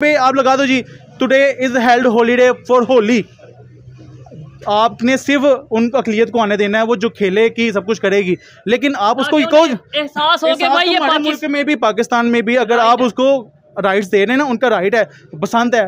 पे आप लगा दो जी। Today is held holiday for Holi आपने सिर्फ़ उन अकलियत को आने देना है वो जो खेले की सब कुछ करेगी। लेकिन आप उसको कहो एहसास हो गया भाई ये मुल्क पाकिस्तान में भी पाकिस्तान में भी अगर आप उसको राइट्स दे रहे हैं ना उनका राइट है पसंद है।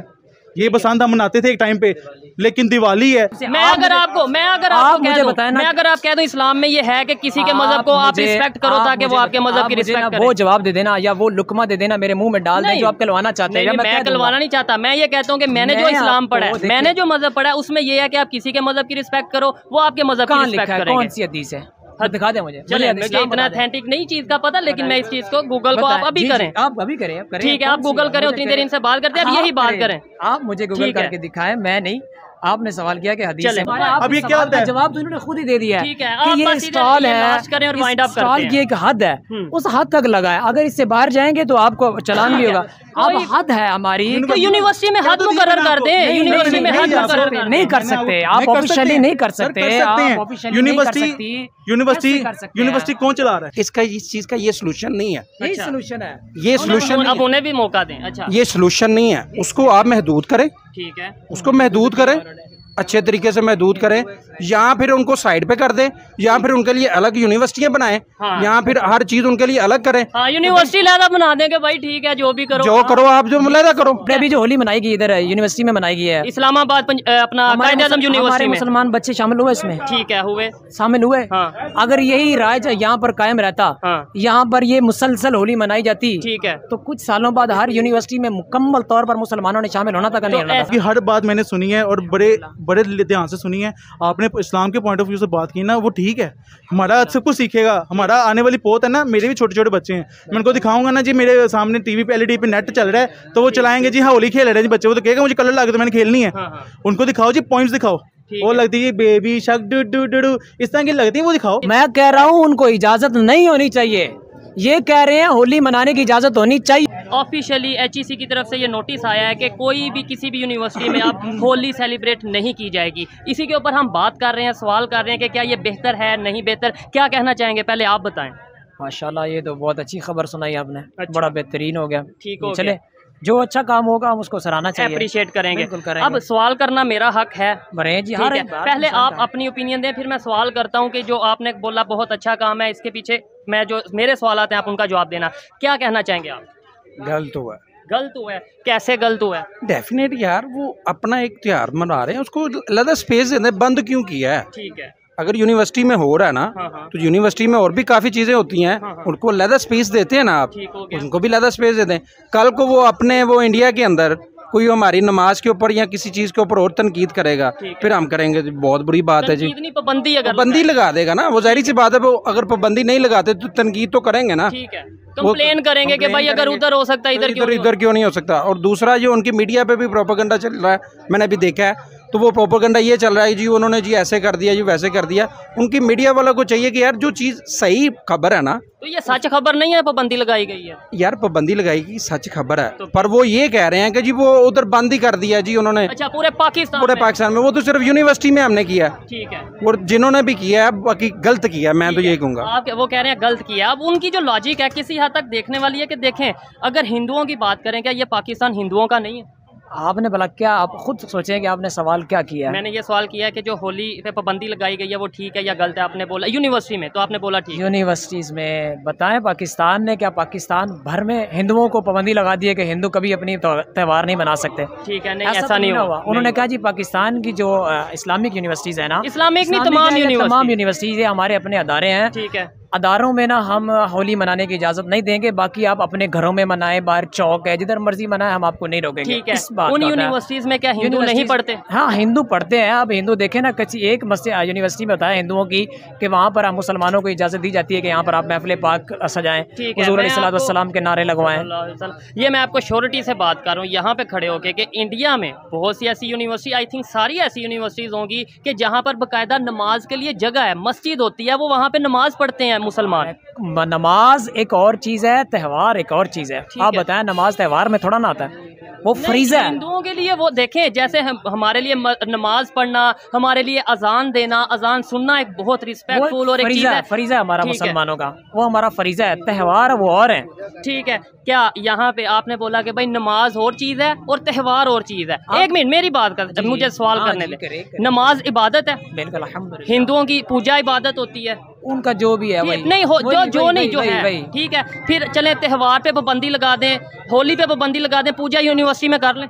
ये बसंत हम मनाते थे एक टाइम पे लेकिन दिवाली है। मैं अगर आपको मैं अगर आप आपको मुझे बताएँ ना- मैं अगर आप कह दूँ इस्लाम में ये है कि किसी के मज़हब को आप रिस्पेक्ट करो ताकि वो आपके मज़हब की रिस्पेक्ट वो जवाब दे देना या वो लुकमा दे देना मेरे मुँह में डाल दें जो आप कहलवाना चाहते हैं मैं। कहलवाना नहीं चाहता। मैं ये कहता हूँ कि मैंने जो इस्लाम पढ़ा है मैंने जो मज़हब पढ़ा है उसमें ये है कि आप किसी के मज़हब की रिस्पेक्ट करो वो आपके मज़हब की कहाँ रिस्पेक्ट लिखा है? करेंगे। कौन सी हदीस है? हाँ, दिखा दे मुझे। चले मुझे इतना अथेंटिक नहीं चीज़ का पता लेकिन मैं इस चीज़ को गूगल को आप अभी करें। आप अभी करें ठीक है, आप गूगल? करें, उतनी देर इनसे बात करते हैं, अब यही बात करें। आप मुझे गूगल करके दिखाएँ मैं नहीं। आपने सवाल किया कि हदीस। है। अब ये क्या होता है? जवाब तो इन्होंने खुद ही दे दिया है कि ये स्टॉल है स्टॉल की एक हद है। हम्म। उस हद तक लगा है। अगर इससे बाहर जाएँगे तो आपको चलान भी होगा। अब हद है हमारी यूनिवर्सिटी में हद तो मुकर्रर कर? दें। यूनिवर्सिटी में हद नहीं, मुकर्रर आप- कर नहीं कर सकते। आप ऑफिशियली नहीं कर सकते। हैं। यूनिवर्सिटी यूनिवर्सिटी हैं? यूनिवर्सिटी कौन चला रहा है? इसका इस चीज़ का ये सोल्यूशन नहीं है। यही अच्छा। सोल्यूशन है। ये सोल्यूशन अब उन्हें भी मौका दें। अच्छा। ये सोल्यूशन नहीं है। उसको आप महदूद करें। ठीक है। उसको महदूद करें अच्छे तरीके से महदूद करें। या फिर उनको साइड पे कर दे या फिर उनके लिए अलग यूनिवर्सिटियाँ बनाए हाँ। या फिर हर चीज़ उनके लिए अलग करें। हाँ यूनिवर्सिटी लादा बना देंगे भाई ठीक है जो भी करो। जो करो आप जो मुलायदा करो। अभी जो होली मनाई गई इधर यूनिवर्सिटी में मनाई गई है। इस्लामाबाद अपना यूनिवर्सिटी मुसलमान बच्चे शामिल हुए इसमें। ठीक है हुए। शामिल हुए। हाँ। अगर यही राज यहाँ पर कायम रहता हाँ। यहाँ पर ये मुसलसल होली मनाई जाती ठीक है। तो कुछ सालों बाद हर यूनिवर्सिटी में मुकम्मल तौर पर मुसलमानों ने शामिल होना था नहीं तो होना था। कि हर बात मैंने सुनी है और बड़े बड़े ध्यान से सुनी है। आपने इस्लाम के पॉइंट ऑफ़ व्यू से बात की ना वो ठीक है। हमारा सब कुछ सीखेगा। हमारा आने वाली पोत है ना मेरे भी छोटे छोटे बच्चे हैं। मैं उनको दिखाऊँगा ना जी मेरे सामने टीवी पे एलईडी पे नेट चल रहा है तो वो चलाएँगे जी हाँ। होली खेल रहे हैं जी बच्चे वो तो कहेगा मुझे कलर लगे तो मैंने खेलनी है। हाँ हाँ। उनको दिखाओ जी पॉइंट्स दिखाओ। वो लगती है बेबी शक डू डू डू डू इस तरह की लगती है वो दिखाओ। मैं कह रहा हूँ उनको इजाज़त नहीं होनी चाहिए। ये कह रहे हैं होली मनाने की इजाज़त होनी चाहिए। ऑफिशियली एचईसी की तरफ़ से ये नोटिस आया है कि कोई भी किसी भी यूनिवर्सिटी में अब होली सेलिब्रेट नहीं की जाएगी। इसी के ऊपर हम बात कर रहे हैं सवाल कर रहे हैं कि क्या ये बेहतर है नहीं बेहतर? क्या कहना चाहेंगे? पहले आप बताएँ। माशाल्लाह ये तो बहुत अच्छी खबर सुनाई आपने। अच्छा। बड़ा बेहतरीन हो गया। ठीक हो चले जो अच्छा काम होगा हम उसको सराहना चाहिए। अप्रिशिएट करेंगे। करेंगे। अब सवाल करना मेरा हक है। बरे जी है। पहले आप अपनी ओपिनियन दें फिर मैं सवाल करता हूँ कि जो आपने बोला बहुत अच्छा काम है इसके पीछे मैं जो मेरे सवाल आते हैं आप उनका जवाब देना। क्या कहना चाहेंगे आप? गलत हुआ है। गलत हुआ है। कैसे गलत हुआ है? डेफिनेट यार वो अपना एक त्यौहार मना रहे हैं उसको अलग स्पेस देते बंद क्यों किया है? ठीक है। अगर यूनिवर्सिटी में हो रहा है ना हाँ हाँ। तो यूनिवर्सिटी में और भी काफ़ी चीज़ें होती हैं हाँ, हाँ। उनको अलग स्पेस देते हैं ना आप उनको भी अलग स्पेस देते हैं। कल को वो अपने वो इंडिया के अंदर कोई हमारी नमाज़ के ऊपर या किसी चीज़ के ऊपर और तनकीद करेगा फिर हम करेंगे बहुत बुरी बात है जी। इतनी पाबंदी अगर पाबंदी लगा देगा ना वो जहरी सी बात है वो अगर पाबंदी नहीं लगाते तो तनकीद तो करेंगे ना। ठीक है कंप्लेन करेंगे कि भाई अगर उधर हो सकता है इधर क्यों इधर इधर क्यों नहीं हो सकता? और दूसरा जो उनकी मीडिया पे भी प्रोपागंडा चल रहा है मैंने अभी देखा है तो वो प्रोपागंडा ये चल रहा है जी उन्होंने जी ऐसे कर दिया जी वैसे कर दिया। उनकी मीडिया वालों को चाहिए कि यार जो चीज़ सही खबर है ना तो ये सच खबर नहीं है पाबंदी लगाई गई है। यार पाबंदी लगाई गई सच खबर है। तो- पर वो ये कह रहे हैं कि जी वो उधर बंद ही कर दिया जी उन्होंने। अच्छा पूरे पाकिस्तान पूरे पाकिस्तान में वो तो सिर्फ़ यूनिवर्सिटी में हमने किया है। ठीक है। और जिन्होंने भी किया है बाकी गलत किया है मैं तो यही कहूँगा। आप वो कह रहे हैं गलत किया अब उनकी जो लॉजिक है किसी हद तक देखने वाली है कि देखें अगर हिंदुओं की बात करें क्या ये पाकिस्तान हिंदुओं का नहीं है? आपने भला क्या आप खुद सोचें कि आपने सवाल क्या किया है? मैंने ये सवाल किया है कि जो होली पे पाबंदी लगाई गई है वो ठीक है या गलत है? आपने बोला यूनिवर्सिटी में तो आपने बोला ठीक यूनिवर्सिटीज़ में बताएँ पाकिस्तान ने क्या पाकिस्तान भर में हिंदुओं को पाबंदी लगा दी है कि हिंदू कभी अपनी त्योहार नहीं मना सकते? ठीक है नहीं ऐसा ऐसा तो नहीं हुआ। उन्होंने कहा जी पाकिस्तान की जो इस्लामिक यूनिवर्सिटीज़ है ना इस्लामिक नहीं, तमाम यूनिवर्सिटीज़ ये हमारे अपने अदारे हैं। ठीक है। अदारों में ना हम होली मनाने की इजाज़त नहीं देंगे बाकी आप अपने घरों में मनाएँ बाहर चौक है जिधर मर्ज़ी मनाएँ हम आपको नहीं रोकेंगे। ठीक है। इस बात उन। यूनिवर्सिटीज में क्या हिंदू नहीं पढ़ते? हाँ हिंदू पढ़ते हैं। अब हिंदू देखें ना किसी एक मस्जिद यूनिवर्सिटी में बताया हिंदुओं की कि वहाँ पर हम मुसलमानों को इजाज़त दी जाती है कि यहाँ पर आप महफिल पाक सजाएँ सलाम के नारे लगवाएँ। ये मैं आपको श्योरिटी से बात कर रहा हूँ। यहाँ पे खड़े होके कि इंडिया में बहुत सी ऐसी यूनिवर्सिटी आई थिंक सारी ऐसी यूनिवर्सिटीज़ होंगी कि जहाँ पर बाकायदा नमाज़ के लिए जगह है मस्जिद होती है वो वहाँ पे नमाज़ पढ़ते हैं। मुसलमान। नमाज़ एक और चीज़ है त्यौहार एक और चीज़ है। आप बताएँ नमाज़ त्यौहार में थोड़ा ना आता है। वो फ्रीज है। हिंदुओं के लिए वो देखें जैसे हम हमारे लिए नमाज़ पढ़ना हमारे लिए अजान देना अजान सुनना एक बहुत रिस्पेक्टफुल और एक फरीजा है है। फरीजा है हमारा मुसलमानों का। वो हमारा फरीजा है त्यौहार वो और है। ठीक है। क्या यहाँ पे आपने बोला कि भाई नमाज़ और चीज़ है और त्यौहार और चीज़ है? आप- एक मिनट मेरी बात कर जी, मुझे सवाल हाँ, करने दे। नमाज़ इबादत है? बिल्कुल हिंदुओं की पूजा इबादत होती है? उनका जो भी है वही। नहीं हो जो वही, जो वही, नहीं वही, जो है ठीक है फिर चले त्योहार पे पाबंदी लगा दें होली पे पाबंदी लगा दें पूजा यूनिवर्सिटी में कर लें।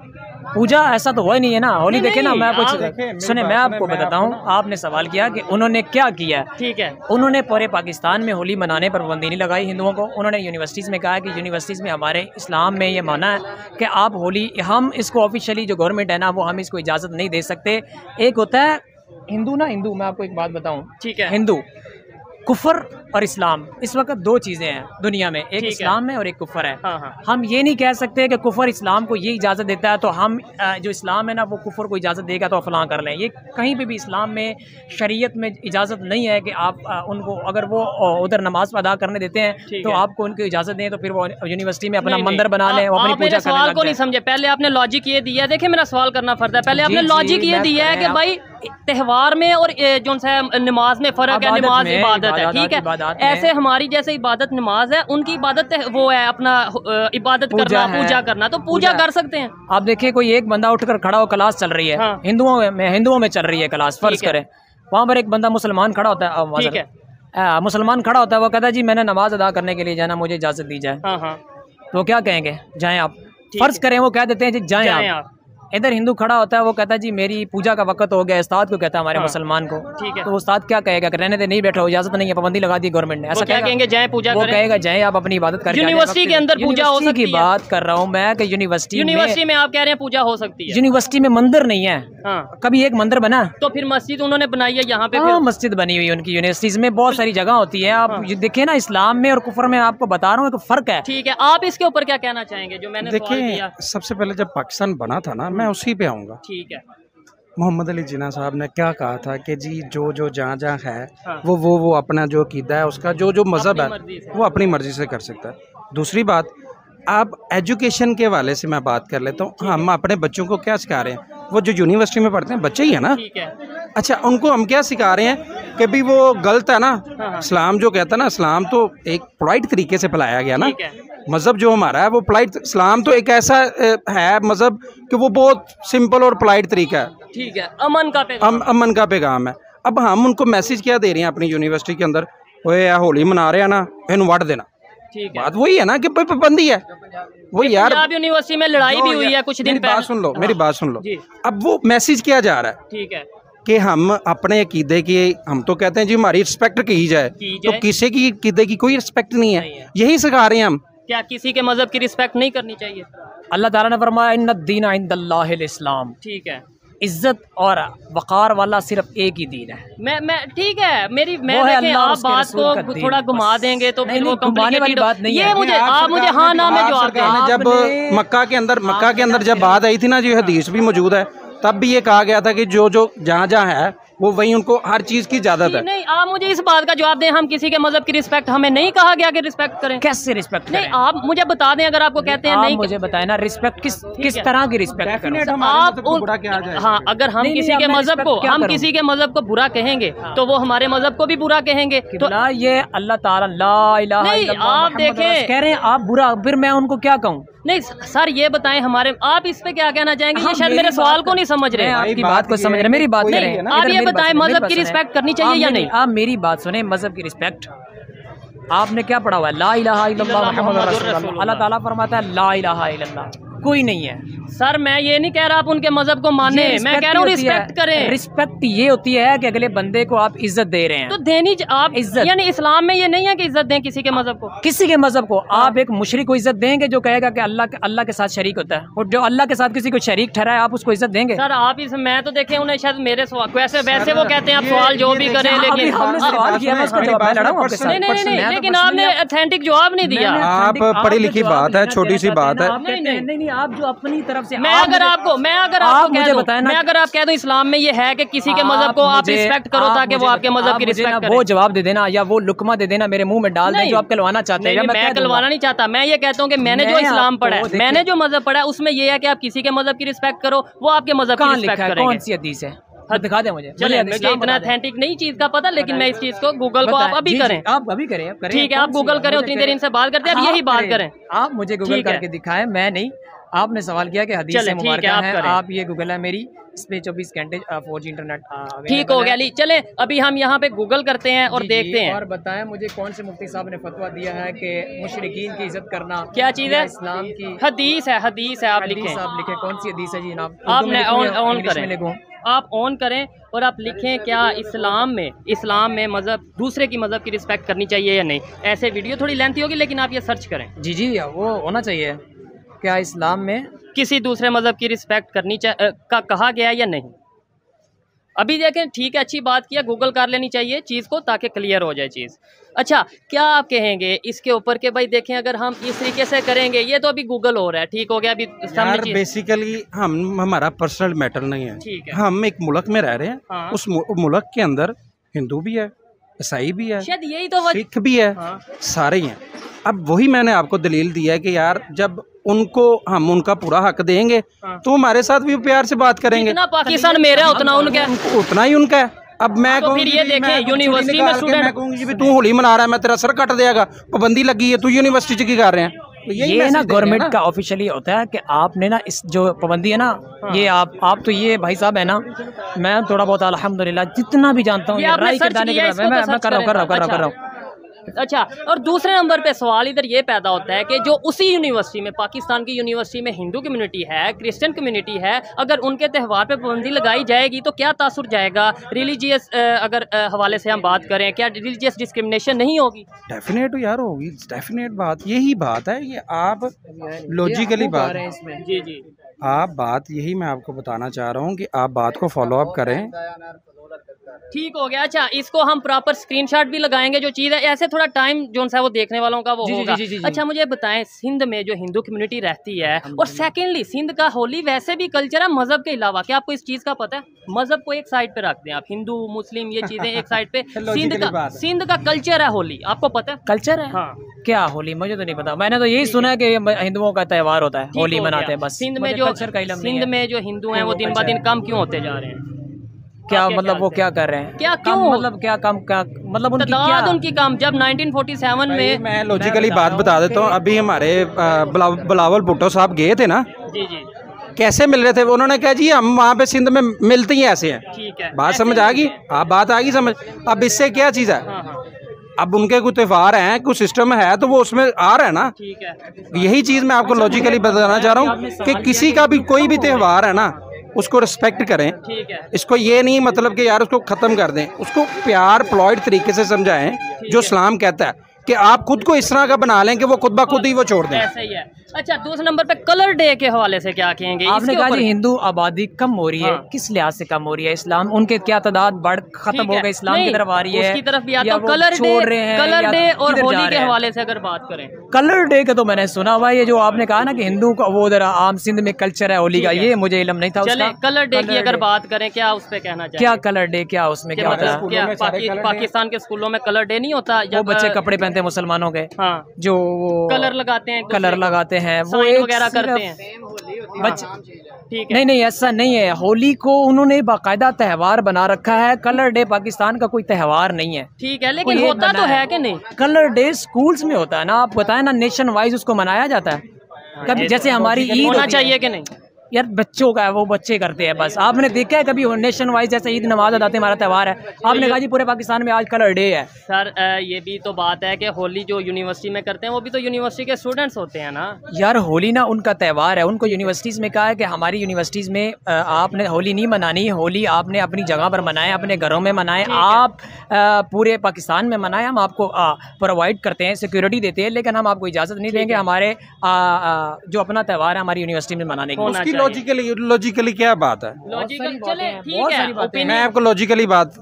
पूजा ऐसा तो हो ही नहीं है ना। होली देखे ना मैं कुछ सुने मैं आपको बताता हूँ। आपने सवाल किया कि उन्होंने क्या किया है? ठीक है। उन्होंने पूरे पाकिस्तान में होली मनाने पर पाबंदी नहीं लगाई हिंदुओं को। उन्होंने यूनिवर्सिटीज़ में कहा कि यूनिवर्सिटीज़ में हमारे इस्लाम में ये माना है कि आप होली हम इसको ऑफिशियली जो गवर्नमेंट है ना वो हम इसको इजाज़त नहीं दे सकते। एक होता है हिंदू ना हिंदू मैं आपको एक बात बताऊँ। ठीक है। हिंदू कुफर और इस्लाम। इस वक्त दो चीज़ें हैं दुनिया में। एक इस्लाम है और एक कुफर है। हाँ हाँ। हम ये नहीं कह सकते कि कुफर इस्लाम को ये इजाज़त देता है तो हम जो इस्लाम है ना वो कुफर को इजाज़त देगा तो फलां कर लें। ये कहीं पे भी इस्लाम में शरीयत में इजाज़त नहीं है कि आप उनको अगर वो उधर नमाज़ अदा करने देते हैं तो आपको उनको इजाज़त दें तो फिर वो यूनिवर्सिटी में अपना मंदिर बना लें अपनी पूजा सवाल को नहीं समझे। पहले आपने लॉजिक ये दिया है। देखिए मेरा सवाल करना फ़र्ज़ है। पहले आपने लॉजिक ये दिया है कि भाई त्यौहार में और जो नमाज़ में फ़र्क है नमाज़ इबादत है ठीक है? इबादत ऐसे हमारी जैसे इबादत नमाज़ है उनकी इबादत वो है अपना इबादत पूजा करना पूजा करना तो पूजा कर सकते हैं। आप देखिए कोई एक बंदा उठकर खड़ा हो क्लास चल रही है। हाँ। हिंदुओं में हिंदुओं में चल रही है क्लास फ़र्ज़। करें। वहाँ पर एक बंदा मुसलमान खड़ा होता है ठीक है। मुसलमान खड़ा होता है वो कहता है जी मैंने नमाज़ अदा करने के लिए जाना मुझे इजाज़त दी जाए। हाँ हाँ। तो क्या कहेंगे? जाएँ आप। फ़र्ज़ करें वो कह देते हैं जी जाएँ जाएँ आप। आप। इधर हिंदू खड़ा होता है वो कहता है जी मेरी पूजा का वक्त हो गया उस्ताद को कहता है हमारे हाँ। मुसलमान को। ठीक है। तो उस्ताद क्या कहेगा रहने दे नहीं बैठो इजाज़त नहीं है पाबंदी लगा दी गवर्नमेंट ने। ऐसा क्या कहेंगे? जाए पूजा वो करें? कहेगा जाए आप अपनी इबादत जाएँ। यूनिवर्सिटी के अंदर पूजा हो यूनिवर्सिटी की सकती बात कर रहा हूँ मैं कि यूनिवर्सिटी यूनिवर्सिटी में आप कह रहे हैं पूजा हो सकती है। यूनिवर्सिटी में मंदिर नहीं है। हाँ। कभी एक मंदिर बना? तो फिर मस्जिद उन्होंने बनाई है यहाँ पे हाँ मस्जिद बनी हुई है उनकी यूनिवर्सिटीज में बहुत सारी जगह होती है। आप हाँ। ये देखिए ना इस्लाम में और कुफर में आपको बता रहा हूँ एक फ़र्क है। ठीक है आप इसके ऊपर क्या कहना चाहेंगे जो मैंने देखिए सबसे पहले जब पाकिस्तान बना था ना मैं उसी पे आऊँगा। ठीक है। मोहम्मद अली जिना साहब ने क्या कहा था कि जी जो जो जहाँ जहाँ है हाँ। वो वो वो अपना जो कीदा है उसका जो जो मज़हब है वो अपनी मर्ज़ी से कर सकता है। दूसरी बात आप एजुकेशन के वाले से मैं बात कर लेता हूँ। हम अपने बच्चों को क्या सिखा रहे हैं? वो जो यूनिवर्सिटी में पढ़ते हैं बच्चे ही है ना? है। अच्छा उनको हम क्या सिखा रहे हैं कि भी वो गलत है ना? हाँ, हाँ। इस्लाम जो कहता है ना इस्लाम तो एक पोलाइट तरीके से फैलाया गया ना? मज़हब जो हमारा है वो पोलाइट इस्लाम तो एक ऐसा है मज़हब कि वो बहुत सिंपल और पोलाइट तरीका है। ठीक है अमन का पैगाम। हम अमन का पैगाम है। अब हम उनको मैसेज क्या दे रहे हैं अपनी यूनिवर्सिटी के अंदर? ओए होली मना रहे हैं ना इन वट देना। ठीक है। बात वही है ना कि पाबंदी है। वो यार यूनिवर्सिटी में लड़ाई भी हुई है कुछ दिन बात पहले। सुन लो मेरी बात सुन लो। अब वो मैसेज किया जा रहा है? ठीक है। कि हम अपने अकीदे की हम तो कहते हैं जी हमारी रिस्पेक्ट की जाए। तो किसी की अकीदे की कोई रिस्पेक्ट नहीं है। है। यही सिखा रहे हैं हम। क्या किसी के मज़हब की रिस्पेक्ट नहीं करनी चाहिए? अल्लाह ताला ने फरमाया इन दीन इस्लाम। ठीक है। इज़्ज़त और वक़ार वाला सिर्फ़ एक ही दीन है। मैं मैं ठीक है मेरी मैं है आप बात को थोड़ा घुमा देंगे तो नहीं, फिर वो नहीं, घुमाने वाली बात नहीं ये है। मुझे आप मुझे हाँ ने में आप जवाब जब मक्का के अंदर मक्का के अंदर जब बात आई थी ना जो हदीस भी मौजूद है तब भी ये कहा गया था कि जो जो जहाँ जहाँ है वो वहीं उनको हर चीज़ की इजाज़त है। नहीं आप मुझे इस बात का जवाब दें हम किसी के मज़हब की रिस्पेक्ट हमें नहीं कहा गया कि रिस्पेक्ट करें। कैसे रिस्पेक्ट नहीं आप मुझे बता दें अगर आपको कहते हैं नहीं मुझे बताए ना रिस्पेक्ट किस किस तरह की रिस्पेक्ट आप जाएगा? हाँ अगर हम किसी के मज़हब को हम किसी के मज़हब को बुरा कहेंगे तो वो हमारे मज़हब को भी बुरा कहेंगे। तो तो ये अल्लाह ताला ला इलाहा नहीं, इल्लल्लाह आप देखें। कह रहे हैं आप बुरा फिर मैं उनको क्या कहूँ? नहीं सर ये बताएँ हमारे आप इस पे क्या कहना चाहेंगे ये हाँ, शायद मेरे सवाल को नहीं समझ रहे आपकी बात को समझ रहे मेरी बात नहीं है आप ये बताएँ, मज़हब की रिस्पेक्ट करनी चाहिए या नहीं? आप मेरी बात सुने मज़हब की रिस्पेक्ट आपने क्या पढ़ा हुआ है? ला इलाहा इल्लल्लाह। अल्लाह ताला फरमाता है ला इलाहा इल्लल्लाह। कोई नहीं है। सर मैं ये नहीं कह रहा आप उनके मज़हब को माने। मैं कह रहा हूँ ही है। रिस्पेक्ट करें। रिस्पेक्ट ये होती है कि अगले बंदे को आप इज़्ज़त दे रहे हैं। तो देनी आप इज़्ज़त। यानी इस्लाम में ये नहीं है कि इज़्ज़त दें किसी के मज़हब को? किसी के मज़हब को आप एक मुशरिक को इज़्ज़त देंगे जो कहेगा कि अल्लाह अल्लाह के साथ शरीक होता है। और जो अल्लाह के साथ किसी को शरीक ठहराए आप उसको इज़्ज़त देंगे? सर आप इस मैं तो देखे उन्हें शायद मेरे सवाल वैसे वैसे वो कहते हैं आप सवाल जो भी करें लेकिन हूँ नहीं तो लेकिन आपने आप- अथेंटिक जवाब नहीं दिया। आप पढ़ी लिखी बात है, छोटी सी हैं बात है। आप जो अपनी तरफ़ से मैं अगर आपको मैं अगर आप आपको मुझे ना मैं अगर आप कह दूँ इस्लाम में ये है कि किसी के मज़हब को आप रिस्पेक्ट करो ताकि वो आपके मज़हब की रिस्पेक्ट करें। वो जवाब दे देना या वो लुकमा दे देना मेरे मुँह में डाल दें जो आप कहलवाना चाहते हैं। मैं। कहलवाना नहीं चाहता। मैं ये कहता हूँ कि मैंने जो इस्लाम पढ़ा है मैंने जो मज़हब पढ़ा है उसमें ये है कि आप किसी के मज़हब की रिस्पेक्ट करो वो आपके मज़हब की रिस्पेक्ट करेंगे। कौन सी हदीस है? दिखा दे मुझे। चले मुझे इतना अथेंटिक नहीं चीज़ का पता लेकिन मैं इस चीज़ को गूगल को आप अभी करें। आप अभी करें ठीक है, आप गूगल करें, उतनी देर इनसे बात करते हैं, अब आप यही बात करें। आप मुझे गूगल करके दिखाएँ मैं नहीं। आपने सवाल किया कि हदीस से है, मुबारक आप है आप ये गूगल है मेरी इस पे चौबीस घंटे फोर जी इंटरनेट ठीक हो गया ली चले अभी हम यहाँ पे गूगल करते हैं और देखते हैं। और बताएँ मुझे कौन से मुफ्ती साहब ने फतवा दिया है कि मुशरकिन की इज़्ज़त करना क्या चीज़ है? इस्लाम की हदीस है हदीस है आप लिखें। आप लिखें कौन सी हदीस है जी जनाब? आपने ऑन करें। आप ऑन करें और आप लिखें क्या इस्लाम में इस्लाम में मज़हब दूसरे की मज़हब की रिस्पेक्ट करनी चाहिए या नहीं? ऐसे वीडियो थोड़ी लेंथी होगी लेकिन आप ये सर्च करें। जी जी वो होना चाहिए। क्या इस्लाम में? किसी दूसरे मज़हब की रिस्पेक्ट करनी चा- का कहा गया या नहीं? अभी देखें ठीक है अच्छी बात किया गूगल कर लेनी चाहिए चीज़ को ताकि क्लियर हो जाए चीज़। अच्छा क्या आप कहेंगे इसके ऊपर के भाई देखें अगर हम इस तरीके से करेंगे ये तो अभी गूगल हो रहा है ठीक हो गया अभी यार बेसिकली हम हमारा पर्सनल मैटर नहीं है। ठीक है। हम एक मुल्क में रह रहे हैं हाँ। उस मु- मुल्क के अंदर हिंदू भी है ईसाई भी है शायद यही तो सिख भी है हाँ। सारे ही हैं। अब वही मैंने आपको दलील दिया है कि यार जब उनको हम उनका पूरा हक देंगे। हाँ। तो हमारे साथ भी प्यार से बात करेंगे। पाकिस्तान मेरा उतना उनका। उतना ही उनका है। अब मैं तो फिर ये देखें, यूनिवर्सिटी में स्टूडेंट- मैं कहूँगी जी तू होली मना रहा है मैं तेरा सर कट देगा। पाबंदी लगी है तू यूनिवर्सिटी की कर रहे हैं। तो ये ना हैं गवर्नमेंट का ऑफिशियली होता है कि आपने ना इस जो पाबंदी है ना हाँ। ये आप आप तो ये भाई साहब है ना मैं थोड़ा बहुत अल्हम्दुलिल्लाह जितना भी जानता हूँ में तो मैं कर रहा हूँ कर। रहा हूँ कर रहा हूँ कर रहा हूँ। अच्छा और दूसरे नंबर पे सवाल इधर ये पैदा होता है कि जो उसी यूनिवर्सिटी में पाकिस्तान की यूनिवर्सिटी में हिंदू कम्युनिटी है क्रिश्चियन कम्युनिटी है अगर उनके त्यौहार पे पाबंदी लगाई जाएगी तो क्या तासुर जाएगा? रिलीजियस अगर हवाले से हम बात करें क्या रिलीजियस डिस्क्रिमिनेशन नहीं होगी? डेफिनेट यार होगी डेफिनेट बात यही बात है ये आप लॉजिकली बात जी जी आप बात यही मैं आपको बताना चाह रहा हूँ कि आप बात को फॉलो अप करें। ठीक हो गया। अच्छा इसको हम प्रॉपर स्क्रीनशॉट भी लगाएँगे जो चीज़ है। ऐसे थोड़ा टाइम जो सा वो देखने वालों का वो जी, होगा। जी, जी, जी। अच्छा मुझे बताएँ सिंध में जो हिंदू कम्युनिटी रहती है और सेकेंडली सिंध का होली वैसे भी कल्चर है मज़हब के अलावा। क्या आपको इस चीज़ का पता है? मज़हब को एक साइड पे रख दें आप हिंदू मुस्लिम ये चीज़ें एक साइड पे। सिंध का सिंध का कल्चर है होली। आपको पता है? कल्चर है? हाँ। क्या होली? मुझे तो नहीं पता। मैंने तो यही सुना है। कि हिंदुओं का त्यौहार होता है होली मनाते हैं बस। सिंध में जो सिंध में जो हिंदू हैं वो दिन ब दिन कम क्यों होते जा रहे हैं? क्या मतलब वो क्या कर रहे हैं? क्या कम क्यों? मतलब क्या कम क्या मतलब उनकी क्या उनकी कम। जब 1947 में मैं लॉजिकली बात बता देता हूँ। अभी हमारे बिला- बिलावल भुट्टो साहब गए थे ना? जी जी। कैसे मिल रहे थे? उन्होंने कहा जी हम वहाँ पे सिंध में मिलते ही ऐसे हैं। ठीक है। बात समझ ही आ गई? आप बात आ गई समझ। अब इससे क्या चीज़ है? हाँ हाँ। अब उनके कुछ त्यौहार हैं कुछ सिस्टम है तो वो उसमें आ रहा है ना? ठीक है। यही चीज़ मैं आपको लॉजिकली बताना चाह रहा हूँ कि किसी का भी कोई भी त्यौहार है ना उसको रिस्पेक्ट करें। ठीक है। इसको ये नहीं मतलब कि यार उसको ख़त्म कर दें। उसको प्यार प्लॉइड तरीके से समझाएँ जो इस्लाम कहता है। कि आप खुद को इस तरह का बना लें कि वो खुद ब खुद ही वो छोड़ दें। ऐसा ही है। अच्छा दूसरे नंबर पे कलर डे के हवाले से क्या कहेंगे? आपने कहा जी हिंदू आबादी कम हो रही है। हाँ। किस लिहाज से कम हो रही है इस्लाम? उनके क्या तादाद बढ़ खत्म हो गए इस्लाम की तरफ़ आ रही है उसकी तरफ़ भी आता या हूँ कलर डे छोड़ रहे हैं कलर डे और होली के हवाले से अगर बात करें। कलर डे का तो मैंने सुना हुआ ये जो आपने कहा ना कि हिंदू का वो उधर आम सिंध में कल्चर है होली का ये मुझे इलम नहीं था चले उसका। कलर डे की अगर बात करें क्या उस पर कहना चाहिए क्या कलर डे क्या उसमें क्या होता मतलब है पाकिस्तान के स्कूलों में कलर डे नहीं होता? बच्चे कपड़े पहनते हैं मुसलमानों के हाँ। जो वो कलर लगाते हैं कलर लगाते हैं वो वगैरह करते हैं। बच्चे ठीक है। नहीं नहीं ऐसा नहीं है। होली को उन्होंने बाकायदा त्यौहार बना रखा है। कलर डे पाकिस्तान का कोई त्यौहार नहीं है। ठीक है लेकिन होता तो है। कि नहीं? कलर डे स्कूल्स में होता है ना आप बताए ना नेशन वाइज उसको मनाया जाता है? कभी जैसे हमारी ईद होना चाहिए कि नहीं? यार बच्चों का है वो बच्चे करते हैं बस। आपने देखा है कभी नेशन वाइज जैसे ईद नमाज़ अदाते हमारा त्यौहार है। आपने कहा जी पूरे पाकिस्तान में आज कलर डे है। सर ये भी तो बात है कि होली जो यूनिवर्सिटी में करते हैं वो भी तो यूनिवर्सिटी के स्टूडेंट्स होते हैं ना। यार होली ना उनका त्यौहार है। उनको यूनिवर्सिटीज़ में कहा है कि हमारी यूनिवर्सिटीज़ में आपने होली नहीं मनानी होली आपने अपनी जगह पर मनाएँ अपने घरों में मनाएँ। आप पूरे पाकिस्तान में मनाएँ हम आपको प्रोवाइड करते हैं सिक्योरिटी देते हैं लेकिन हम आपको इजाज़त नहीं देंगे हमारे जो अपना त्यौहार है हमारी यूनिवर्सिटी में मनाने की। लॉजिकली लॉजिकली क्या बात है? लॉजिकल चले ठीक सारी बातें। मैं आपको लॉजिकली बात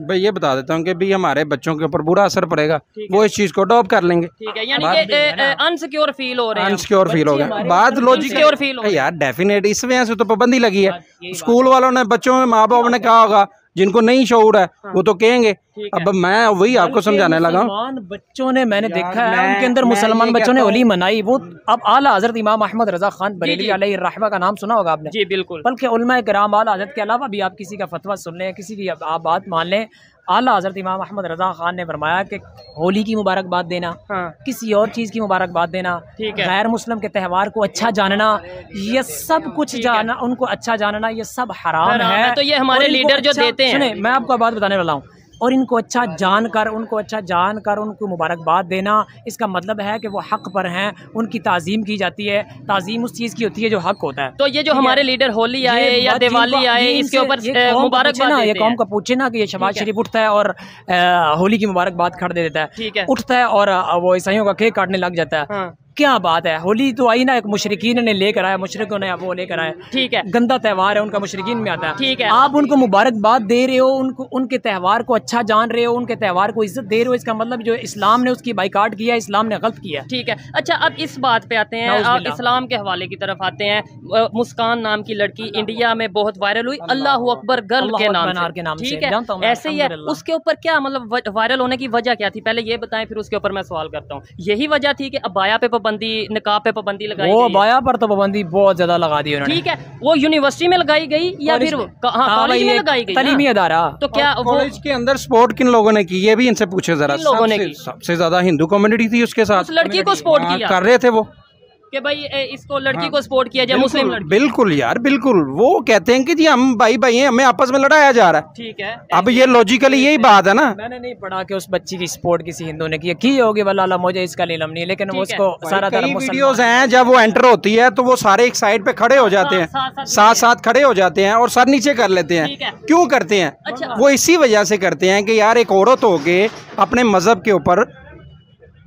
भाई ये बता देता हूँ कि भाई हमारे बच्चों के ऊपर बुरा असर पड़ेगा। वो इस चीज़ को अडॉप्ट कर लेंगे। ठीक है यानी कि अनसिक्योर फील हो रहे हैं। अनसिक्योर फील हो गया बात लॉजिक लॉजिकल यार डेफिनेट इस वजह से तो पाबंदी लगी है। स्कूल वालों ने बच्चों में माँ बाप ने कहा होगा जिनको नहीं शौर है वो तो कहेंगे। अब मैं वही आपको समझाने लगा मुसलमान बच्चों ने मैंने देखा है उनके अंदर मुसलमान बच्चों ने होली मनाई वो अब आला हज़रत इमाम अहमद रजा खान। बरेली अलैहि रहमा का नाम सुना होगा आपने। जी बिल्कुल। बल्कि उलमा कराम आला हज़रत के अलावा भी आप किसी का फतवा सुन लें किसी की आप बात मान लें आला हज़रत इमाम अहमद रजा खान ने फरमाया कि होली की मुबारकबाद देना हाँ। किसी और चीज़ की मुबारकबाद देना गैर मुस्लिम के त्यौहार को अच्छा जानना ये सब कुछ जानना उनको अच्छा जानना ये सब हराम है है, तो ये हमारे लीडर जो अच्छा- देते हैं। मैं आपको बात बताने वाला हूँ। और इनको अच्छा जानकर उनको अच्छा जानकर उनको मुबारकबाद देना इसका मतलब है कि वो हक पर हैं उनकी ताज़ीम की जाती है। ताज़ीम उस चीज़ की होती है जो हक होता है। तो ये जो हमारे लीडर होली आए या दिवाली आए इसके ऊपर मुबारकबाद ना ये कौम का पूछे ना कि ये शबाज शरीफ उठता है और होली की मुबारकबाद खड़ दे देता है। उठता है और वो ईसाइयों का केक काटने लग जाता है। हाँ। क्या बात है? होली तो आई ना एक मुशरकिन ने लेकर आया मुशरकों ने वो लेकर आए ठीक है। गंदा त्यौहार है उनका मुशरकिन में आता है। ठीक है। आप उनको मुबारकबाद दे रहे हो उनको उनके त्यौहार को अच्छा जान रहे हो उनके त्यौहार को इज़्ज़त दे रहे हो इसका मतलब जो इस्लाम ने उसकी बाइकाट किया इस्लाम ने गलत किया। ठीक है। अच्छा अब इस बात पे आते हैं। आप इस्लाम के हवाले की तरफ़ आते हैं। मुस्कान नाम की लड़की इंडिया में बहुत वायरल हुई। अल्लाह अकबर गर्ल के नाम के नाम ठीक है। ऐसे ही है। उसके ऊपर क्या मतलब वायरल होने की वजह क्या थी? पहले ये बताएँ फिर उसके ऊपर मैं सवाल करता हूँ। यही वजह थी कि अबाया पे पाबंदी निकाब पे पाबंदी लगाई वो बाया पर तो पाबंदी बहुत ज़्यादा लगा दी उन्होंने। ठीक है वो यूनिवर्सिटी में लगाई गई या फिर हाँ हाँ कॉलेज में लगाई गई तालीमी अदारा। तो क्या वो कॉलेज के अंदर स्पोर्ट किन लोगों ने की? ये भी इनसे पूछे जरा। लोगों ने सबसे- की? सबसे ज़्यादा हिंदू कम्युनिटी थी उसके साथ। लड़की को सपोर्ट हाँ, किया। कर रहे थे वो। कि भाई इसको लड़की हाँ। को सपोर्ट किया जाए मुस्लिम लड़की। बिल्कुल यार बिल्कुल। वो कहते हैं कि जी हम भाई भाई हैं हमें आपस में लड़ाया जा रहा है। ठीक है। अब ये लॉजिकली यही बात है ना। मैंने नहीं पढ़ा कि उस बच्ची की सपोर्ट किसी हिंदू ने की की होगी वल्लाह मुझे इसका इलम नहीं लेकिन। उसको सारा वीडियोस हैं जब वो एंटर होती है तो वो सारे एक साइड पे खड़े हो जाते हैं। साथ- साथ- साथ साथ खड़े हो जाते हैं और सर नीचे कर लेते हैं। क्यों करते हैं? अच्छा। वो इसी वजह से करते हैं कि यार एक औरत होके अपने मज़हब के ऊपर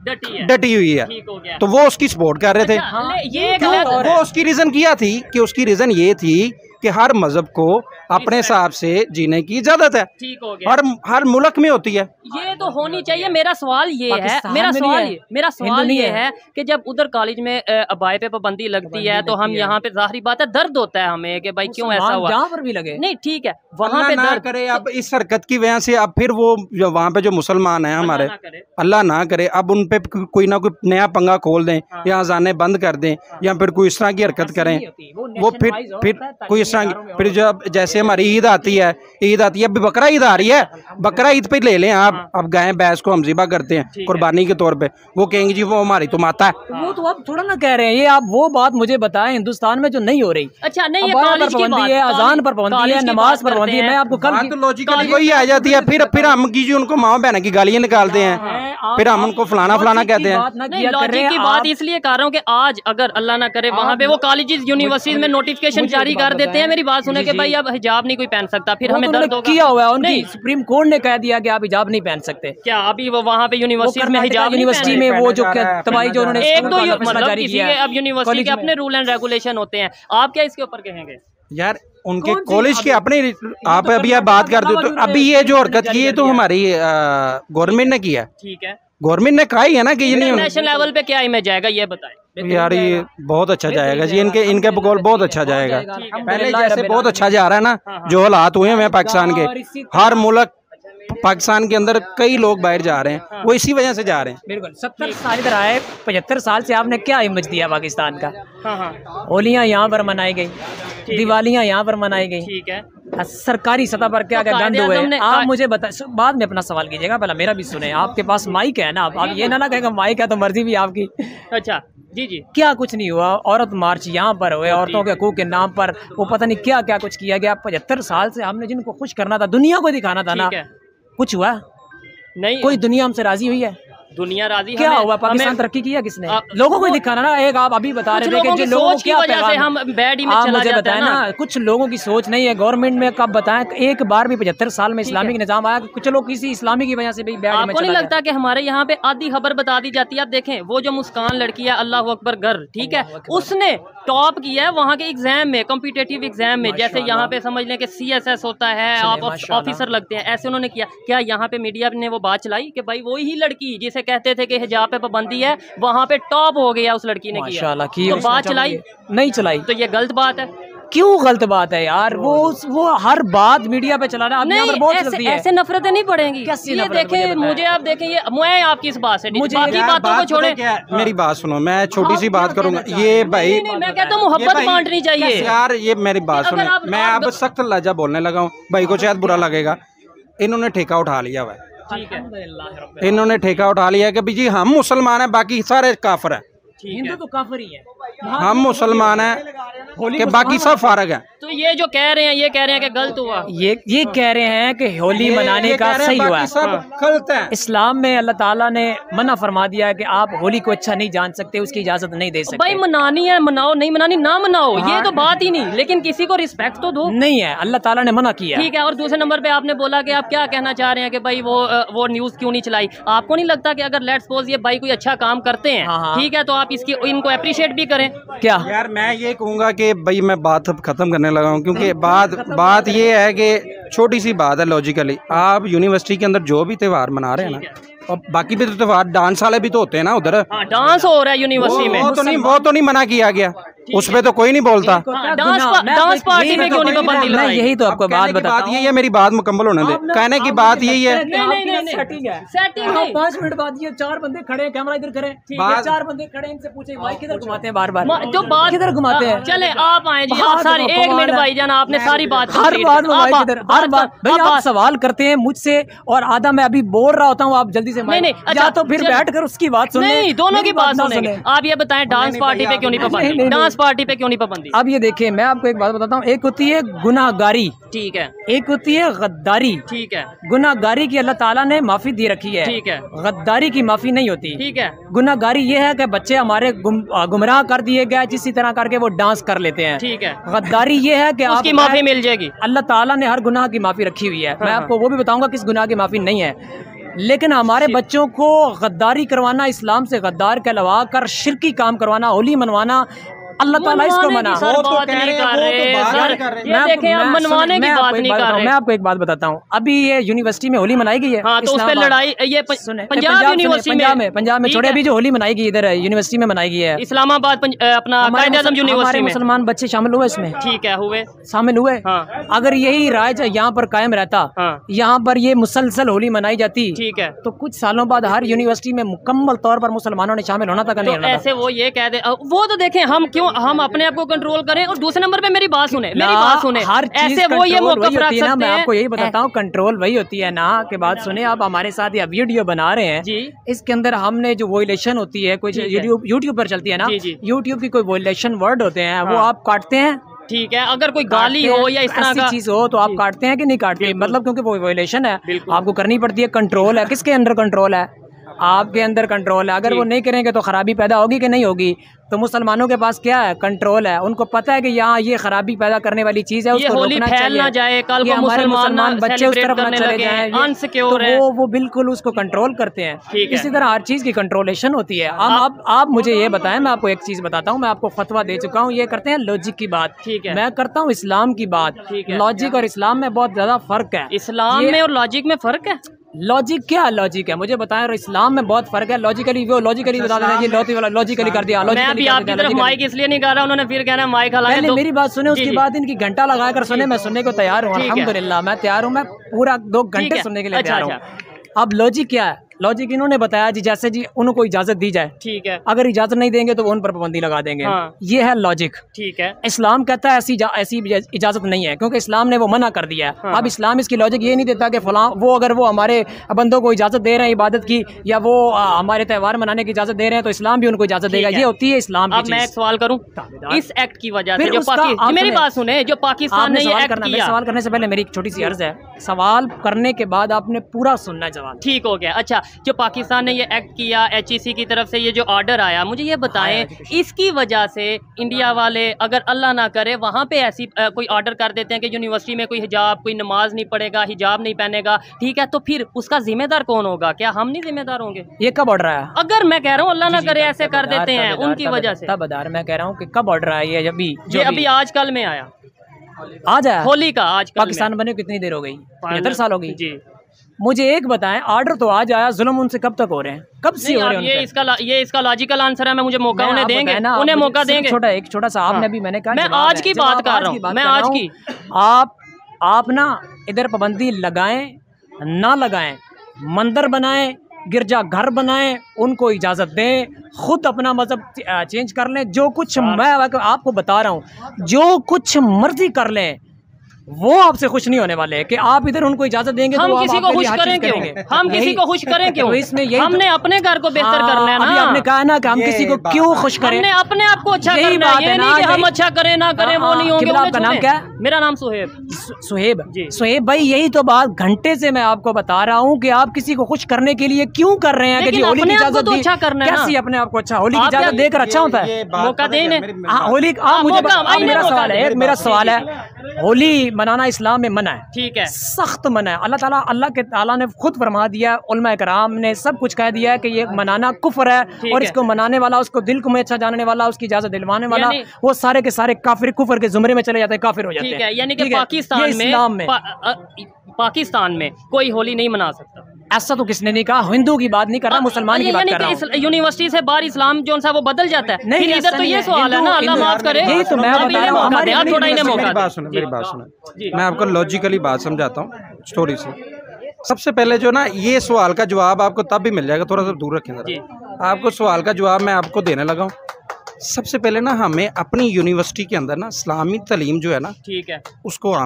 डटी है। डटी हुई है। हो तो वो उसकी सपोर्ट कर रहे थे। अच्छा, ये क्यों? वो उसकी रीजन किया थी कि उसकी रीजन ये थी कि हर मज़हब को अपने हिसाब से जीने की इजाज़त है। ठीक हो गया। हर हर मुल्क में होती है। ये तो होनी चाहिए। मेरा सवाल ये है मेरा सवाल ये मेरा सवाल ये है। है कि जब उधर कॉलेज में अ, अबाए पे पाबंदी लगती है तो हम यहाँ पे ज़ाहिर बात है दर्द होता है हमें कि भाई क्यों ऐसा हुआ। जहाँ पर भी लगे। नहीं ठीक है वहाँ पे ना दर्द। करे अब इस हरकत की वजह से अब फिर वो जो वहाँ पे जो मुसलमान है हमारे अल्लाह ना करे अब उन पे कोई ना कोई नया पंगा खोल दें हाँ। या जाने बंद कर दें या फिर कोई इस तरह की हरकत करें। वो फिर फिर है, कोई की फिर जब जैसे हमारी ईद आती है ईद आती है अभी बकरा ईद आ रही है। बकरा ईद पे ले लें आप। अब गाय भैंस को हम ज़िबा करते हैं है। कुर्बानी के तौर पे। वो कहेंगे जी वो हमारी तो माता है। वो तो आप थोड़ा ना कह रहे हैं ये आप वो बात मुझे बताएँ हिंदुस्तान में जो नहीं हो रही। अच्छा नहीं पर पाबंदी है अजान पर पाबंदी है नमाज़ पर पाबंदी है। मैं आपको कल तो लॉजिकली वही आ जाती है फिर फिर हम की जी उनको माँ बहन की गालियाँ निकालते हैं। फिर हम उनको फलाना फलाना कहते हैं। बात ना नहीं किया कर रहे लॉजिक की बात इसलिए कर रहा हूँ कि आज अगर अल्लाह ना करे वहाँ पे वो कॉलेज यूनिवर्सिटीज में नोटिफिकेशन जारी कर देते हैं। बताएँ। मेरी बात सुने कि भाई अब हिजाब नहीं कोई पहन सकता फिर हमें तो दर्द होगा। किया हुआ है उनकी सुप्रीम कोर्ट ने कह दिया कि आप हिजाब नहीं पहन सकते। क्या अभी वो वहाँ पे यूनिवर्सिटी में हिजाब यूनिवर्सिटी में वो जो है, तबाही जो उन्होंने एक स्कूल तो मतलब किसी के अब यूनिवर्सिटी के अपने रूल एंड रेगुलेशन होते हैं। आप क्या इसके ऊपर कहेंगे? यार उनके कॉलेज के अपने आप तो अभी आप बात कर हो तो अभी ये जो हरकत की है तो हमारी गवर्नमेंट ने किया ठीक है। गवर्नमेंट ने कहा ही है ना कि नेशनल लेवल पे क्या इमेज जाएगा ये बताएँ। यार ये बहुत अच्छा जाएगा जी इनके इनके बकौल बहुत अच्छा जाएगा। पहले जैसे बहुत अच्छा जा रहा है ना जो हालात हुए हैं पाकिस्तान के हर मुल्क पाकिस्तान के अंदर कई लोग बाहर जा रहे हैं। वो इसी वजह से जा रहे हैं। बिल्कुल। सत्तर साल इधर आए पचहत्तर साल से आपने क्या इमेज दिया पाकिस्तान का? हाँ हाँ। होलियाँ यहाँ पर मनाई गई दिवालियाँ यहाँ पर मनाई गई। ठीक है। सरकारी सतह पर क्या तो क्या गंद हुए आप मुझे बता बाद में अपना सवाल कीजिएगा पहले मेरा भी सुने। आपके पास माइक है ना? आप आप ये ना ना कहेगा माइक है तो मर्ज़ी भी आपकी। अच्छा जी जी। क्या कुछ नहीं हुआ? औरत मार्च यहाँ पर हुए औरतों के हकूक के नाम पर। वो पता नहीं क्या क्या कुछ किया गया। पचहत्तर साल से हमने जिनको खुश करना था दुनिया को दिखाना था ना। ठीक है। कुछ हुआ? नहीं। कोई दुनिया हमसे राज़ी हुई है? दुनिया राज़ी क्या हुआ? पाकिस्तान तरक्की किया किसने? आ, लोगों को दिखाना ना एक आप अभी बता रहे थे कि लोगों जो की लोगों सोच की क्या वजह से हम बैड आप चला मुझे जाता बताएँ है ना कुछ लोगों की सोच नहीं है। गवर्नमेंट में कब बताएँ? एक बार भी पचहत्तर साल में इस्लामिक निज़ाम आया कुछ लोग किसी इस्लामी की वजह से भी बैड आपको नहीं लगता कि हमारे यहाँ पे आधी खबर बता दी जाती है? आप देखें वो जो मुस्कान लड़की है अल्लाह अकबर घर ठीक है? उसने टॉप किया है वहाँ के एग्ज़ाम में कॉम्पिटेटिव एग्ज़ाम में। जैसे यहाँ पे समझ लें कि सी एस एस होता है आप ऑफिसर लगते हैं ऐसे उन्होंने किया। क्या यहाँ पे मीडिया ने वो बात चलाई कि भाई वही लड़की जिसे कहते थे कि हिजाब पे पाबंदी है वहाँ पे टॉप हो गया उस लड़की ने किया। माशाल्लाह की तो बात चलाई? नहीं चलाई। तो ये गलत बात है। क्यों गलत बात है यार? वो वो हर बात मीडिया पे चला है पर नहीं बहुत ऐसे, है। ऐसे नफरतें नहीं पड़ेंगी। ये नफरत मुझे देखें मुझे आप देखें ये मैं आपकी इस बात से मुझे बाकी बातों को छोड़े। मेरी बात सुनो मैं छोटी सी बात करूँगा। ये भाई मैं कहता हूँ मोहब्बत बांटनी चाहिए। यार ये मेरी बात सुनो। मैं अब सख्त लहजा बोलने लगा हूँ। भाई को शायद बुरा लगेगा। इन्होंने ठेका उठा लिया है। ठीक है। इन्होंने ठेका उठा लिया कि भाई जी हम मुसलमान हैं बाकी सारे काफर हैं। हिंदू तो काफर ही है। हम मुसलमान हैं कि बाकी सब फारग हैं। तो ये जो कह रहे हैं ये कह रहे हैं कि गलत हुआ। ये ये कह रहे हैं कि होली मनाने का हैं सही हुआ। है सब गलत हैं। इस्लाम में अल्लाह ताला ने मना फरमा दिया है कि आप होली को अच्छा नहीं जान सकते उसकी इजाज़त नहीं दे सकते। भाई मनानी है मनाओ नहीं मनानी ना मनाओ ये तो बात ही नहीं लेकिन किसी को रिस्पेक्ट तो दो। नहीं है अल्लाह ताला ने मना किया। ठीक है और दूसरे नंबर पे आपने बोला कि आप क्या कहना चाह रहे हैं कि भाई वो वो न्यूज़ क्यों नहीं चलाई? आपको नहीं लगता कि अगर लेट्स सपोज़ ये भाई कोई अच्छा काम करते हैं हाँ, हाँ। ठीक है तो आप इसकी इनको अप्रिशिएट भी करें। क्या? यार मैं ये कहूँगा कि भाई मैं बात ख़त्म करने लगा हूँ क्योंकि बात बात ये है कि छोटी सी बात है लॉजिकली आप यूनिवर्सिटी के अंदर जो भी त्यौहार मना रहे हैं ना और बाकी भी तो त्यौहार डांस वाले भी तो होते हैं ना उधर। हाँ डांस हो रहा है यूनिवर्सिटी में। वो तो नहीं वो तो नहीं मना किया गया। उस पर तो कोई नहीं बोलता। हाँ, डांस पार्टी में क्यों नहीं पाबंदी मैं लगाई? यही तो आपको बात की बताता बात यही है। मेरी बात मुकम्मल होने दे। कहने की बात यही है। नहीं, नहीं, नहीं, नहीं। सेटिंग है। सेटिंग हाँ, नहीं। पाँच मिनट बाद ये चार बंदे खड़े कैमरा इधर करें। ठीक है। बात- चार बंदे खड़े इनसे पूछे भाई किधर घुमाते हैं बार बार? जो बात किधर घुमाते हैं? चले आप आए जी आप सारी तो एक मिनट भाई जान आपने सारी बात हर बात बात- हर बात भाई आप सवाल करते हैं मुझसे और आधा मैं अभी बोल रहा होता हूँ आप जल्दी से नहीं नहीं माइक- तो फिर बैठ कर उसकी बात सुन दोनों की बात सुने। आप ये बताएँ डांस पार्टी पे क्यों नहीं पाबंदी नहीं। पार्टी पे क्यों नहीं पाबंदी? अब ये देखिए मैं आपको एक बात बताता हूँ। एक होती है गुनागारी ठीक है। एक होती है गद्दारी। ठीक है। गुनाहगारी की अल्लाह ताला ने माफ़ी दे रखी है। ठीक है। गद्दारी की माफ़ी नहीं होती। ठीक है। गुनागारी ये है कि बच्चे हमारे गुमराह कर दिए गए जिस तरह करके वो डांस कर लेते हैं। ठीक है। गद्दारी ये है कि आपकी माफ़ी मिल जाएगी। अल्लाह ताला ने हर गुनाह की माफ़ी रखी हुई है। मैं हाँ। आपको वो भी बताऊँगा किस गुनाह की माफ़ी नहीं है। लेकिन हमारे बच्चों को गद्दारी करवाना इस्लाम से गद्दार कहलवा कर शिरकी काम करवाना होली मनवाना अल्लाह ताला इसको मना। वो तो कह रहे हैं, वो तो बात कर रहे हैं। ये मैं देखें हम मनवाने की आपको बात एक नहीं कर रहे मैं आपको एक बात बताता हूँ। अभी ये यूनिवर्सिटी में होली मनाई गई है हाँ तो उस पर इस्लामाबाद। लड़ाई ये पंजाब यूनिवर्सिटी में। में पंजाब में छोड़े अभी जो होली मनाई गई इधर यूनिवर्सिटी में मनाई गई है। इस्लामाबाद अपना यूनिवर्सिटी में। मुसलमान बच्चे शामिल हुए इसमें। ठीक है हुए। शामिल हुए। हाँ। अगर यही राज यहाँ पर कायम रहता हाँ। यहाँ पर ये मुसलसल होली मनाई जाती ठीक है। तो कुछ सालों बाद हर यूनिवर्सिटी में मुकम्मल तौर पर मुसलमानों ने शामिल होना था कि तो नहीं होना था? ऐसे वो ये कह दे वो तो देखें हम क्यों हम अपने आप को कंट्रोल करें और दूसरे नंबर पे मेरी बात सुने मेरी बात सुने। हर चीज़ ऐसे वो ये मौका रख है ना सकते मैं आपको यही बताता हूँ कंट्रोल वही होती है ना के बात सुने आप हमारे साथ ये वीडियो बना रहे हैं। जी। इसके अंदर हमने जो वोलेशन होती है कोई यूट्यूब यूट्यूब पर चलती है ना। यूट्यूब की कोई वोलेशन वर्ड होते हैं वो हाँ। आप काटते हैं। ठीक है अगर कोई गाली हो या इस तरह का चीज़ हो तो आप काटते हैं कि नहीं काटते? मतलब क्योंकि वो वोलेशन है। आपको करनी पड़ती है कंट्रोल है। किसके अंदर कंट्रोल है? आपके अंदर कंट्रोल है। अगर वो नहीं करेंगे तो खराबी पैदा होगी कि नहीं होगी? तो मुसलमानों के पास क्या है? कंट्रोल है। उनको पता है कि यहाँ ये खराबी पैदा करने वाली चीज़ है उसको रोकना फैल चाहिए। ना जाए कल को हमारे मुसलमान बच्चे उस तरफ़ ना चले जाएँ। हैं, तो वो वो बिल्कुल उसको कंट्रोल करते हैं। इसी तरह हर चीज़ की कंट्रोलेशन होती है। अब आप आप मुझे ये बताएँ मैं आपको एक चीज़ बताता हूँ मैं आपको फतवा दे चुका हूँ। ये करते हैं लॉजिक की बात। ठीक है। मैं करता हूँ इस्लाम की बात। लॉजिक और इस्लाम में बहुत ज़्यादा फ़र्क है। इस्लाम में और लॉजिक में फ़र्क है? लॉजिक क्या लॉजिक है? मुझे बताया और इस्लाम में बहुत फ़र्क है। लॉजिकली वो लॉजिकली बता देना जी लॉजिकली कर दिया मैं अभी आपकी तरफ़ माइक इसलिए नहीं कर रहा उन्होंने फिर कहना माइक पहले तो मेरी बात सुने उसके बाद इनकी घंटा लगाकर सुने मैं सुनने को तैयार हूँ अलहमदुल्ला अल्हम्दुलिल्लाह मैं तैयार हूँ मैं पूरा दो घंटे सुनने के लिए अच्छा, तैयार हूँ। अब लॉजिक क्या है? लॉजिक इन्होंने बताया जी जैसे जी उनको इजाज़त दी जाए। ठीक है। अगर इजाज़त नहीं देंगे तो उन पर पाबंदी लगा देंगे। हाँ। ये है लॉजिक ठीक है। इस्लाम कहता है ऐसी ऐसी इजाज़त नहीं है क्योंकि इस्लाम ने वो मना कर दिया है। हाँ। अब इस्लाम इसकी लॉजिक ये नहीं देता कि फलां वो अगर वो हमारे बंदों को इजाज़त दे रहे हैं इबादत की या वो हमारे त्यौहार मनाने की इजाज़त दे रहे हैं तो इस्लाम भी उनको इजाज़त देगा। ये होती है इस्लाम अब की मैं सवाल करूँ? इस एक्ट की वजह से मेरी बात सुने जो पाकिस्तान ने सवाल करना सवाल करने से पहले मेरी एक छोटी सी अर्ज़ है। सवाल करने के बाद आपने पूरा सुनना जवाब। ठीक हो गया। अच्छा जो पाकिस्तान ने ये एक्ट किया एच की तरफ़ से ये जो ऑर्डर आया मुझे ये बताएँ इसकी वजह से इंडिया वाले अगर अल्लाह ना करे वहाँ पे ऐसी अ, कोई ऑर्डर कर देते हैं कि यूनिवर्सिटी में कोई हिजाब कोई नमाज़ नहीं पढ़ेगा हिजाब नहीं पहनेगा ठीक है तो फिर उसका जिम्मेदार कौन होगा? क्या हम नहीं जिम्मेदार होंगे? ये कब ऑर्डर आया? अगर मैं कह रहा हूँ अल्लाह ना करे ऐसे कर देते हैं उनकी वजह से। तबदार मैं कह रहा हूँ कि कब ऑर्डर आया ये अभी ये अभी आजकल में आया। आज आया? होली का आज पाकिस्तान बने कितनी देर हो गई? पचहत्तर साल हो गई? जी। मुझे एक बताएँ ऑर्डर तो आज आया जुल्म उनसे कब तक हो रहे हैं? कब से हो रहे हैं ये इसका ये इसका लॉजिकल आंसर है मैं मुझे मौका उन्हें देंगे उन्हें मौका देंगे। छोटा एक छोटा सा आपने हाँ। भी मैंने कहा मैं आज की बात कर रहा हूँ, मैं आज की। आप आप ना इधर पाबंदी लगाएँ ना लगाएँ मंदिर बनाएँ गिरजा घर बनाएँ उनको इजाज़त दें खुद अपना मज़हब चेंज कर लें जो कुछ मैं आपको बता रहा हूँ जो कुछ मर्ज़ी कर लें वो आपसे खुश नहीं होने वाले कि आप इधर उनको इजाज़त देंगे हम तो किसी को खुश करें क्यों? हम किसी को खुश करें क्यों? तो इसमें यही तो- हमने अपने घर को बेहतर हाँ, करना है ना। अभी आपने कहा ना कि हम किसी को क्यों खुश करें? हमने अपने आप को अच्छा करना है। ये नहीं कि हम अच्छा करें ना करें वो हाँ, नहीं होंगे आपका नाम क्या? है? मेरा नाम सुहेब। सुहेब सुहेब भाई यही तो बात घंटे से मैं आपको बता रहा हूँ कि आप किसी को खुश करने के लिए क्यों कर रहे हैं? होली की इजाज़त तो अच्छा करना है कैसी अपने आप को अच्छा? होली की इजाज़त देकर अच्छा होता है? मौका पता दें क्या, इन्हें। मेरी- मेरी हाँ होली हाँ, मुझे मेरा सवाल है मेरा सवाल है होली मनाना इस्लाम में मना है। ठीक है। सख्त मना है। अल्लाह ताला अल्लाह के ताला ने खुद फरमा दिया है उलमा कराम ने सब कुछ कह दिया है कि ये मनाना कुफर है और इसको मनाने वाला उसको दिल को में अच्छा जानने वाला उसकी इजाज़त दिलवाने वाला वो सारे के सारे काफिर कुफर के जुमरे में चले जाते हैं काफिर हो जाते हैं। यानी कि पाकिस्तान में, पाकिस्तान में कोई होली नहीं मना सकता। ऐसा तो किसने नहीं कहा? हिंदू की बात नहीं कर रहा मुसलमान की बात कर रहा कि हूँ। यूनिवर्सिटी से बाहर इस्लाम जो सा वो बदल जाता है। नहीं, इधर तो ये सवाल है ना अल्लाह माफ़ करे। यही तो मैं बता रहा हूँ, हमारी थोड़ा इन्हें मौका मेरी बात सुनो। मेरी बात सुनो मैं आपको लॉजिकली बात समझाता हूँ थोड़ी सी। सबसे पहले जो ना ये सवाल का जवाब आपको तब भी मिल जाएगा थोड़ा सा दूर रखें जरा। आपको सवाल का जवाब मैं आपको देने लगा हूँ। सबसे पहले ना हमें अपनी यूनिवर्सिटी के अंदर ना इस्लामी तालीम जो है ना ठीक है। उसको आम